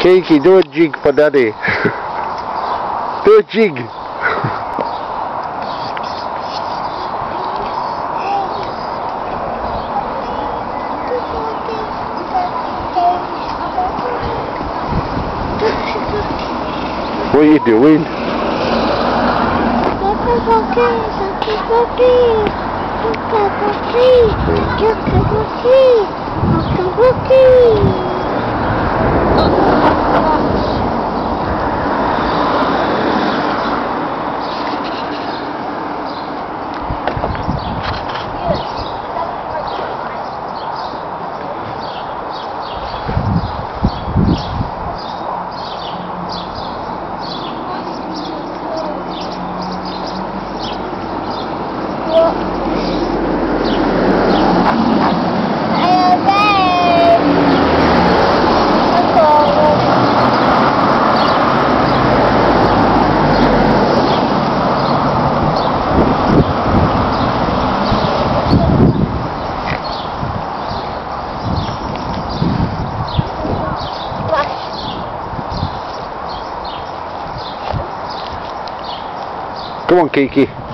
Kiki, do a jig for daddy. do a jig. What are you doing? Come on, Kiki.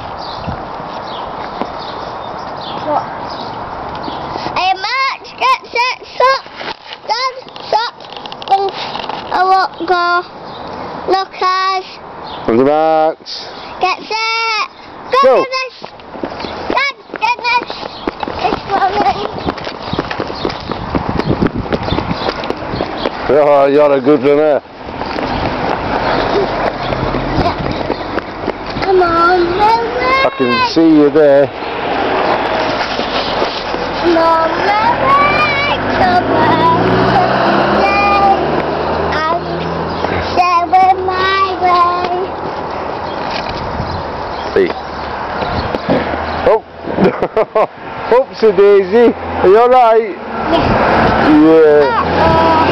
Go. No cars. On the marks. Get set. Go, Go. Dad, get this. It's coming. Oh, you're a good runner. Come on, Mary. I can see you there. Come on, Mary. Come on. Oopsie daisy. Are you alright? Yeah. Uh-oh.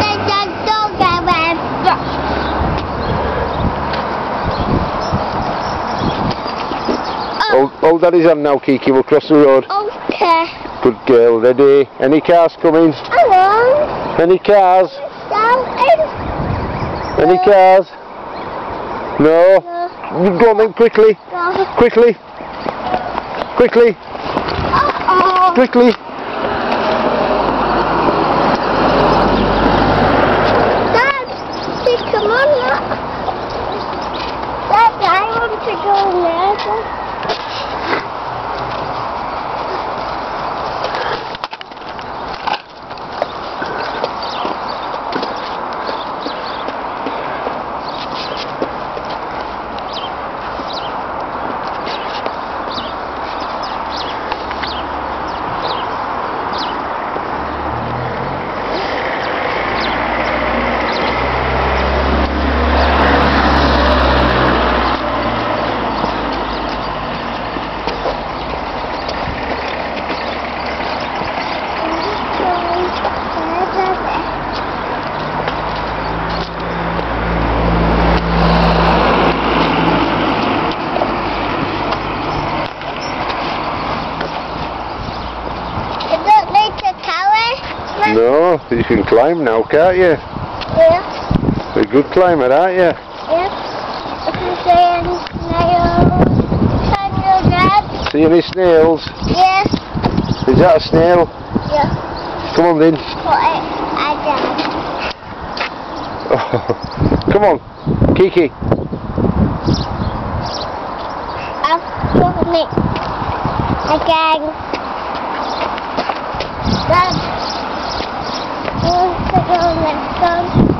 Then Dad, don't get away. Hold, hold daddy's hand now, Kiki. We'll cross the road. Okay. Good girl. Ready? Any cars coming? Hello. Any cars? Any cars? No? in. Go on then, quickly. Uh, Quickly. Quickly. uh-oh. Quickly. Dad, come on now. Dad, I want to go there. No, you can climb now, can't you? Yeah, You're a good climber, aren't you? yeah. If you see any snails, can you get? See any snails? Yes, Is that a snail? yeah. Come on then. Put it again. Come on, Kiki. I've put it again. Dad, the next one?